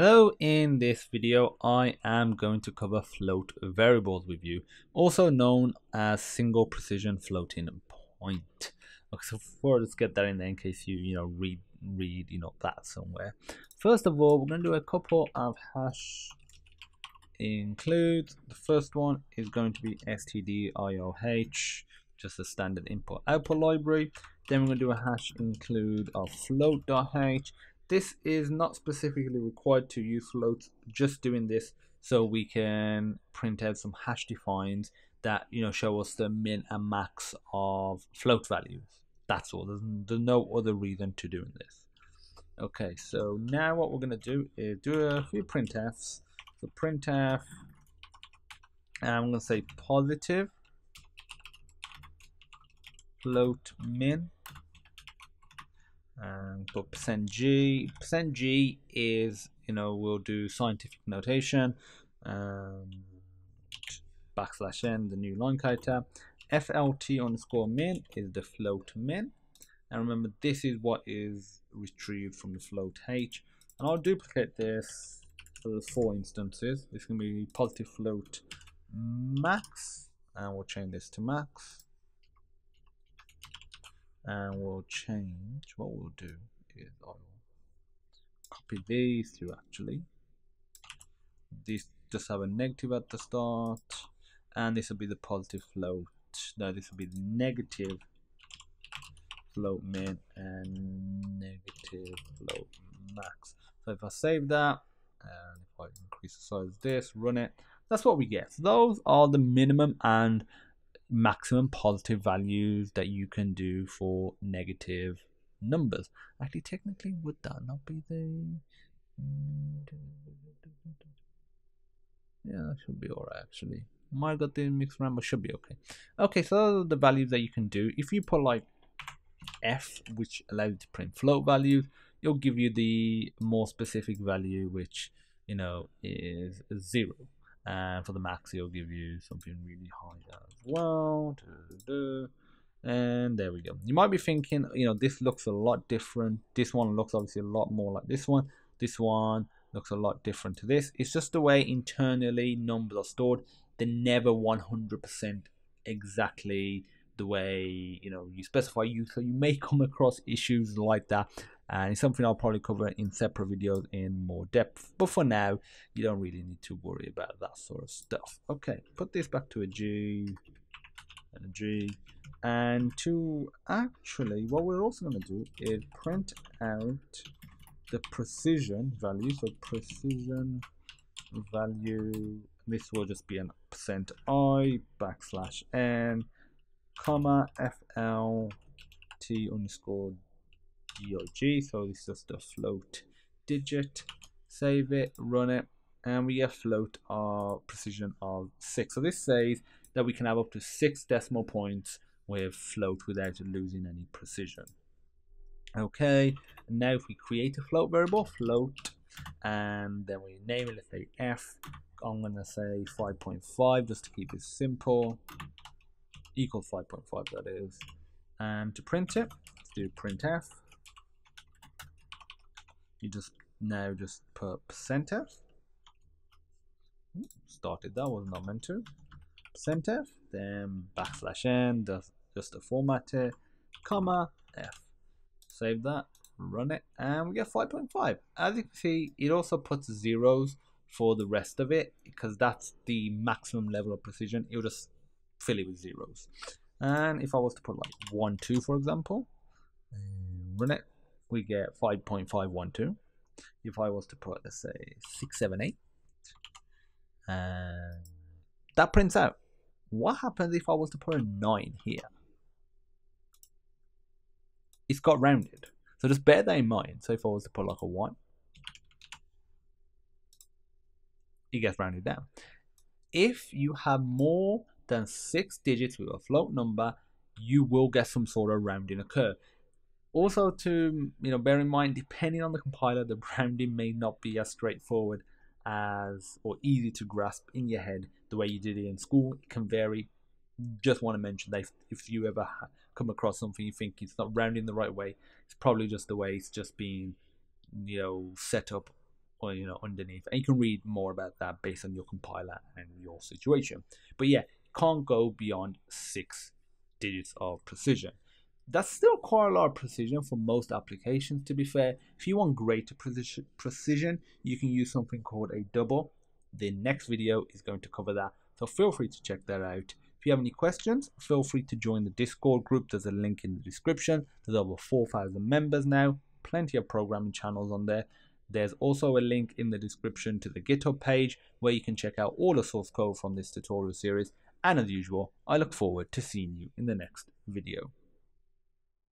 Hello, in this video I am going to cover float variables with you, also known as single precision floating point. Okay, so before let's get that in there in case you you know read read you know that somewhere. First of all, we're going to do a couple of hash includes. The first one is going to be stdio.h, just a standard input output library. Then we're going to do a hash include of float.h this is not specifically required to use floats, just doing this so we can print out some hash defines that you know show us the min and max of float values. That's all. There's, there's no other reason to doing this. Okay, so now what we're gonna do is do a few printfs. So printf, and I'm gonna say positive float min and put percent %g. Percent %g is, you know, we'll do scientific notation. Um, backslash n, the new line character. FLT underscore min is the float min. And remember, this is what is retrieved from the float h. And I'll duplicate this for the four instances. This can be positive float max. And we'll change this to max and we'll change. What we'll do is I'll copy these two actually. These just have a negative at the start and this will be the positive float. Now this will be the negative float min and negative float max. So if I save that and if I increase the size of this run it. That's what we get. So those are the minimum and maximum positive values that you can do for negative numbers. Actually, technically, would that not be the... Yeah, that should be alright actually. Might got the mixed but should be okay. Okay, so the values that you can do. If you put like F, which allows you to print float values, it'll give you the more specific value, which, you know, is zero and for the max it'll give you something really high as well. And there we go. You might be thinking you know this looks a lot different. This one looks obviously a lot more like this one. This one looks a lot different to this. It's just the way internally numbers are stored. They're never 100% exactly the way you know you specify. You so you may come across issues like that and it's something I'll probably cover in separate videos in more depth. But for now, you don't really need to worry about that sort of stuff. Okay, put this back to a G and a G. And to actually, what we're also going to do is print out the precision value. So precision value, this will just be an percent i backslash n comma fl t underscore dog so this is just a float digit. Save it run it and we get float of precision of 6 so this says that we can have up to 6 decimal points with float without losing any precision. Okay now if we create a float variable float and then we name it let's say f. I'm gonna say 5.5 just to keep it simple. Equals 5.5 that is. And to print it let's do printf you just now just put percentf started that was not meant to? Percentf then backslash n just, just a format it comma f. Save that run it and we get 5.5 as you can see it also puts zeros for the rest of it because that's the maximum level of precision. It'll just fill it with zeros. And if I was to put like 1 2 for example run it we get 5.512. If I was to put, let's say, 678, and that prints out. What happens if I was to put a 9 here? It's got rounded. So just bear that in mind. So if I was to put like a 1, it gets rounded down. If you have more than 6 digits with a float number, you will get some sort of rounding occur. Also, to you know, bear in mind, depending on the compiler, the rounding may not be as straightforward as or easy to grasp in your head the way you did it in school. It can vary. Just want to mention that if, if you ever come across something you think it's not rounding the right way, it's probably just the way it's just being, you know, set up or you know underneath and you can read more about that based on your compiler and your situation but yeah can't go beyond six digits of precision that's still quite a lot of precision for most applications to be fair. If you want greater precision you can use something called a double. The next video is going to cover that. So feel free to check that out. If you have any questions feel free to join the discord group. There's a link in the description. There's over 4000 members now. Plenty of programming channels on there. There's also a link in the description to the GitHub page where you can check out all the source code from this tutorial series. And as usual, I look forward to seeing you in the next video.